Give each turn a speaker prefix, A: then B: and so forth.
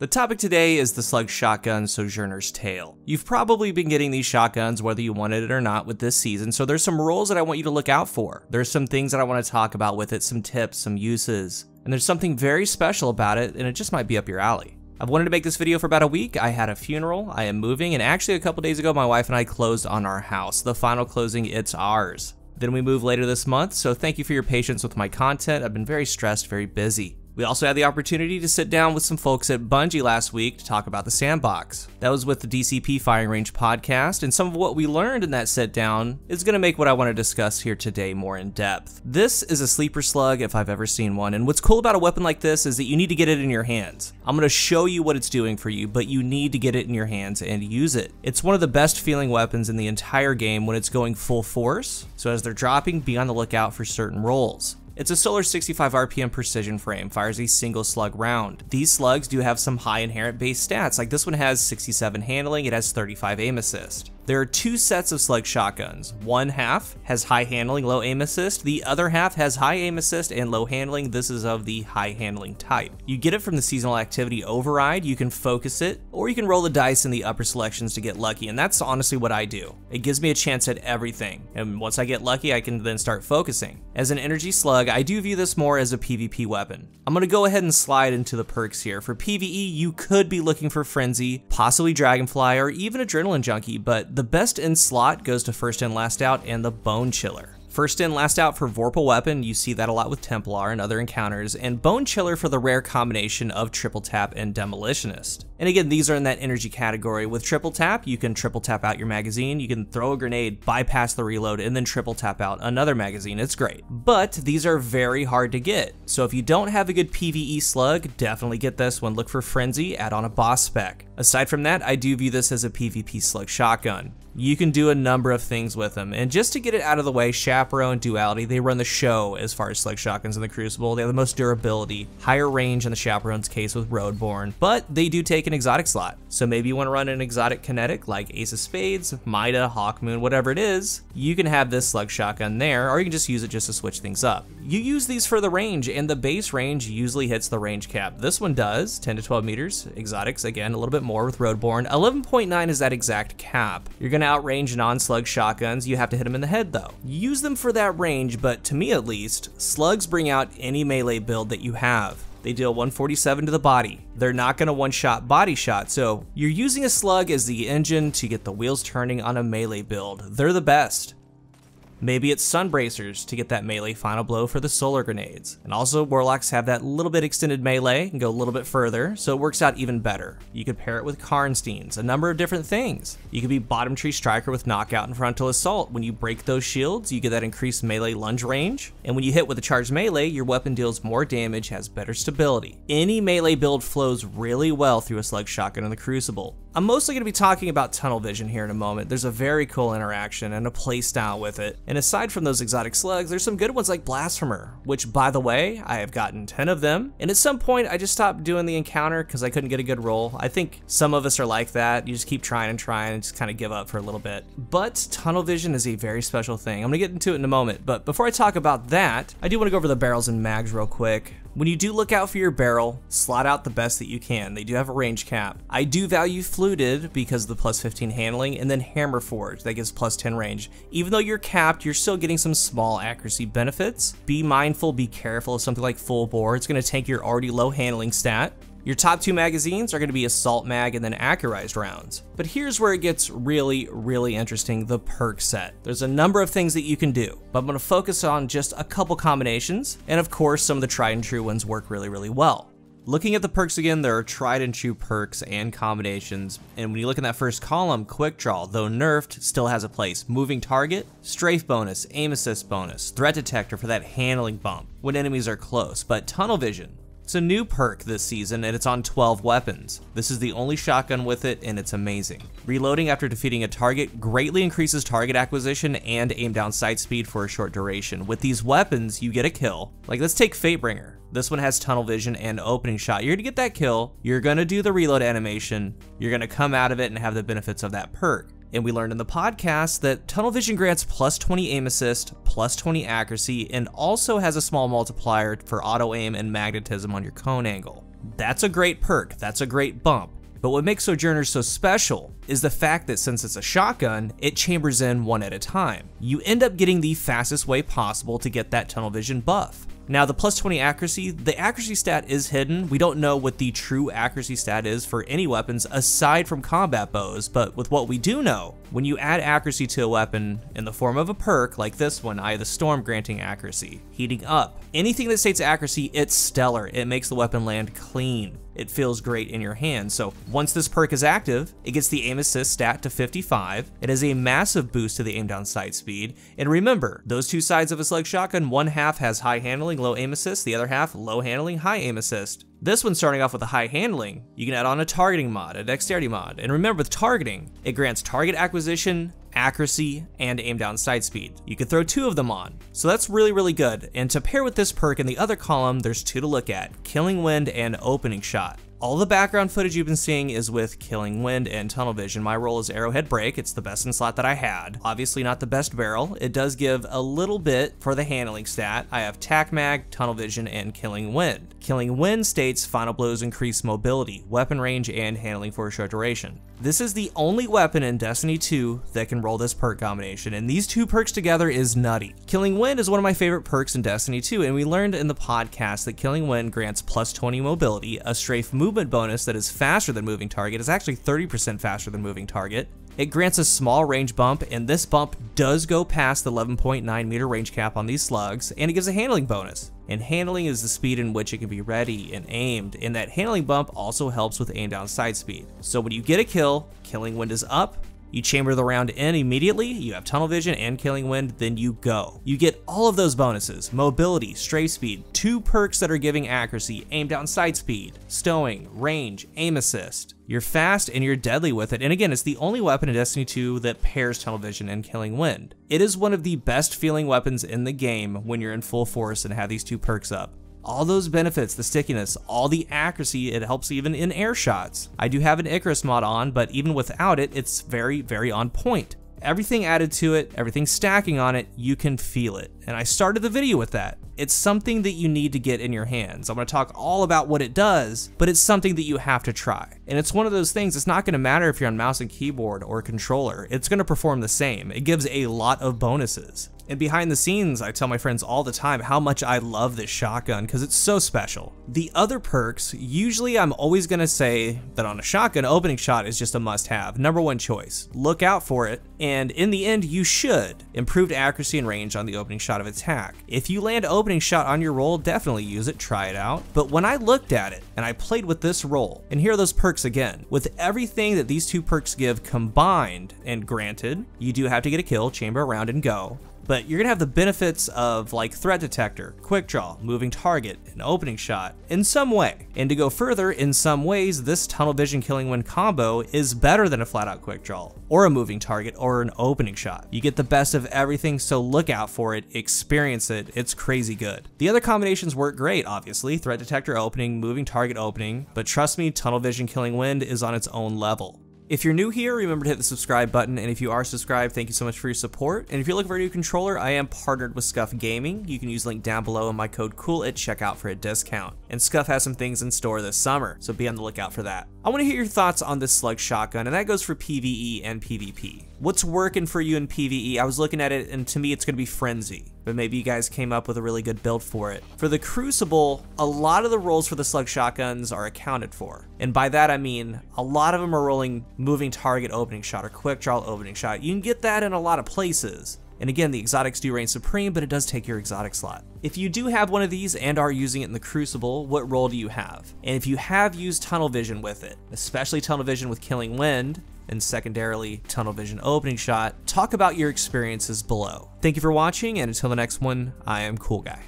A: The topic today is the Slug Shotgun Sojourner's Tale. You've probably been getting these shotguns whether you wanted it or not with this season, so there's some rules that I want you to look out for. There's some things that I want to talk about with it, some tips, some uses, and there's something very special about it, and it just might be up your alley. I've wanted to make this video for about a week. I had a funeral, I am moving, and actually a couple days ago my wife and I closed on our house. The final closing, it's ours. Then we move later this month, so thank you for your patience with my content. I've been very stressed, very busy. We also had the opportunity to sit down with some folks at Bungie last week to talk about the sandbox. That was with the DCP Firing Range podcast, and some of what we learned in that sit down is going to make what I want to discuss here today more in depth. This is a sleeper slug if I've ever seen one, and what's cool about a weapon like this is that you need to get it in your hands. I'm going to show you what it's doing for you, but you need to get it in your hands and use it. It's one of the best feeling weapons in the entire game when it's going full force, so as they're dropping, be on the lookout for certain rolls. It's a Solar 65 RPM precision frame, fires a single slug round. These slugs do have some high inherent base stats, like this one has 67 handling, it has 35 aim assist. There are two sets of slug shotguns. One half has high handling, low aim assist. The other half has high aim assist and low handling. This is of the high handling type. You get it from the seasonal activity override. You can focus it, or you can roll the dice in the upper selections to get lucky. And that's honestly what I do. It gives me a chance at everything. And once I get lucky, I can then start focusing. As an energy slug, I do view this more as a PvP weapon. I'm gonna go ahead and slide into the perks here. For PvE, you could be looking for Frenzy, possibly Dragonfly, or even Adrenaline Junkie, but the best in slot goes to first in, last out, and the Bone Chiller. First in, last out for Vorpal Weapon, you see that a lot with Templar and other encounters, and Bone Chiller for the rare combination of Triple Tap and Demolitionist. And again, these are in that energy category. With Triple Tap, you can triple tap out your magazine, you can throw a grenade, bypass the reload, and then triple tap out another magazine. It's great. But these are very hard to get. So if you don't have a good PvE slug, definitely get this one. Look for Frenzy, add on a boss spec. Aside from that, I do view this as a PvP slug shotgun. You can do a number of things with them, and just to get it out of the way, Chaperone Duality, they run the show as far as slug shotguns in the Crucible. They have the most durability, higher range in the Chaperone's case with Roadborne, but they do take an exotic slot. So maybe you want to run an exotic kinetic like Ace of Spades, Mida, Hawkmoon, whatever it is, you can have this slug shotgun there, or you can just use it just to switch things up. You use these for the range, and the base range usually hits the range cap. This one does, 10 to 12 meters. Exotics, again, a little bit more with Roadborne. 11.9 is that exact cap. You're gonna outrange non-slug shotguns, you have to hit them in the head though. Use them for that range, but to me at least, slugs bring out any melee build that you have. They deal 147 to the body. They're not going to one-shot body shot, so you're using a slug as the engine to get the wheels turning on a melee build. They're the best. Maybe it's Sunbracers to get that melee final blow for the solar grenades. And also Warlocks have that little bit extended melee and go a little bit further, so it works out even better. You could pair it with Karnsteins, a number of different things. You could be Bottom Tree Striker with Knockout and Frontal Assault. When you break those shields, you get that increased melee lunge range. And when you hit with a charged melee, your weapon deals more damage, has better stability. Any melee build flows really well through a slug shotgun in the Crucible. I'm mostly going to be talking about tunnel vision here in a moment. There's a very cool interaction and a playstyle with it. And aside from those exotic slugs, there's some good ones like Blasphemer, which by the way, I have gotten 10 of them. And at some point, I just stopped doing the encounter because I couldn't get a good roll. I think some of us are like that. You just keep trying and trying and just kind of give up for a little bit. But tunnel vision is a very special thing. I'm going to get into it in a moment. But before I talk about that, I do want to go over the barrels and mags real quick. When you do look out for your barrel, slot out the best that you can. They do have a range cap. I do value fluted because of the plus 15 handling, and then hammer forge that gives plus 10 range. Even though you're capped, you're still getting some small accuracy benefits. Be mindful, be careful of something like full bore. It's going to tank your already low handling stat. Your top two magazines are going to be Assault Mag and then Accurized rounds. But here's where it gets really, really interesting, the perk set. There's a number of things that you can do, but I'm going to focus on just a couple combinations, and of course some of the tried and true ones work really, really well. Looking at the perks again, there are tried and true perks and combinations, and when you look in that first column, Quick Draw, though nerfed, still has a place. Moving Target, Strafe bonus, Aim Assist bonus, Threat Detector for that handling bump when enemies are close, but Tunnel Vision, it's a new perk this season and it's on 12 weapons. This is the only shotgun with it and it's amazing. Reloading after defeating a target greatly increases target acquisition and aim down sight speed for a short duration. With these weapons, you get a kill. Like let's take Fatebringer. This one has tunnel vision and opening shot. You're gonna get that kill, you're gonna do the reload animation, you're gonna come out of it and have the benefits of that perk. And we learned in the podcast that Tunnel Vision grants plus 20 aim assist, plus 20 accuracy, and also has a small multiplier for auto aim and magnetism on your cone angle. That's a great perk, that's a great bump. But what makes Sojourner so special is the fact that since it's a shotgun, it chambers in one at a time. You end up getting the fastest way possible to get that tunnel vision buff. Now the plus 20 accuracy, the accuracy stat is hidden. We don't know what the true accuracy stat is for any weapons aside from combat bows, but with what we do know, when you add accuracy to a weapon in the form of a perk like this one, Eye of the Storm granting accuracy, heating up, anything that states accuracy, it's stellar. It makes the weapon land clean it feels great in your hand. So once this perk is active, it gets the aim assist stat to 55. It has a massive boost to the aim down sight speed. And remember, those two sides of a slug shotgun, one half has high handling, low aim assist, the other half low handling, high aim assist. This one starting off with a high handling, you can add on a targeting mod, a dexterity mod. And remember with targeting, it grants target acquisition, accuracy, and aim down sight speed. You could throw two of them on, so that's really, really good. And to pair with this perk in the other column, there's two to look at, Killing Wind and Opening Shot. All the background footage you've been seeing is with Killing Wind and Tunnel Vision. My roll is Arrowhead Brake. It's the best in slot that I had. Obviously not the best barrel. It does give a little bit for the handling stat. I have Tac Mag, Tunnel Vision, and Killing Wind. Killing Wind states Final Blows increase mobility, weapon range, and handling for a short duration. This is the only weapon in Destiny 2 that can roll this perk combination, and these two perks together is nutty. Killing Wind is one of my favorite perks in Destiny 2, and we learned in the podcast that Killing Wind grants plus 20 mobility, a strafe movement bonus that is faster than moving target, is actually 30% faster than moving target, it grants a small range bump, and this bump does go past the 11.9 meter range cap on these slugs, and it gives a handling bonus. And handling is the speed in which it can be ready and aimed, and that handling bump also helps with aim down sight speed. So when you get a kill, killing wind is up, you chamber the round in immediately, you have tunnel vision and killing wind, then you go. You get all of those bonuses, mobility, strafe speed, two perks that are giving accuracy, aim down sight speed, stowing, range, aim assist. You're fast and you're deadly with it, and again, it's the only weapon in Destiny 2 that pairs tunnel vision and killing wind. It is one of the best feeling weapons in the game when you're in full force and have these two perks up all those benefits, the stickiness, all the accuracy, it helps even in air shots. I do have an Icarus mod on, but even without it, it's very, very on point. Everything added to it, everything stacking on it, you can feel it. And I started the video with that. It's something that you need to get in your hands. I'm gonna talk all about what it does, but it's something that you have to try. And it's one of those things, it's not gonna matter if you're on mouse and keyboard or controller, it's gonna perform the same. It gives a lot of bonuses. And behind the scenes, I tell my friends all the time how much I love this shotgun because it's so special. The other perks, usually I'm always going to say that on a shotgun, opening shot is just a must have, number one choice. Look out for it, and in the end, you should. Improved accuracy and range on the opening shot of attack. If you land opening shot on your roll, definitely use it, try it out. But when I looked at it and I played with this roll, and here are those perks again, with everything that these two perks give combined, and granted, you do have to get a kill, chamber around, and go but you're gonna have the benefits of like threat detector, quick draw, moving target, and opening shot in some way. And to go further, in some ways, this tunnel vision killing wind combo is better than a flat out quick draw, or a moving target, or an opening shot. You get the best of everything, so look out for it, experience it, it's crazy good. The other combinations work great, obviously, threat detector opening, moving target opening, but trust me, tunnel vision killing wind is on its own level. If you're new here, remember to hit the subscribe button, and if you are subscribed, thank you so much for your support. And if you're looking for a new controller, I am partnered with Scuf Gaming. You can use link down below and my code COOL at checkout for a discount. And Scuf has some things in store this summer, so be on the lookout for that. I want to hear your thoughts on this slug shotgun, and that goes for PvE and PvP. What's working for you in PvE? I was looking at it, and to me, it's going to be Frenzy but maybe you guys came up with a really good build for it. For the Crucible, a lot of the rolls for the slug shotguns are accounted for. And by that I mean, a lot of them are rolling moving target opening shot or quick draw opening shot. You can get that in a lot of places. And again, the exotics do reign supreme, but it does take your exotic slot. If you do have one of these and are using it in the Crucible, what roll do you have? And if you have used Tunnel Vision with it, especially Tunnel Vision with Killing Wind, and secondarily tunnel vision opening shot, talk about your experiences below. Thank you for watching, and until the next one, I am Cool Guy.